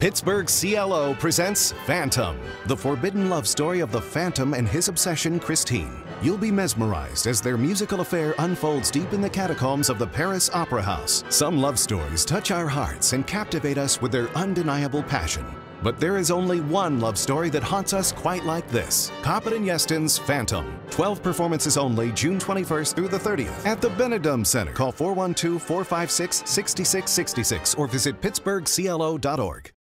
Pittsburgh CLO presents Phantom, the forbidden love story of the Phantom and his obsession, Christine. You'll be mesmerized as their musical affair unfolds deep in the catacombs of the Paris Opera House. Some love stories touch our hearts and captivate us with their undeniable passion. But there is only one love story that haunts us quite like this Kopit and Yeston's Phantom. 12 performances only, June 21st through the 30th at the Benedum Center. Call 412 456 6666 or visit pittsburghclo.org.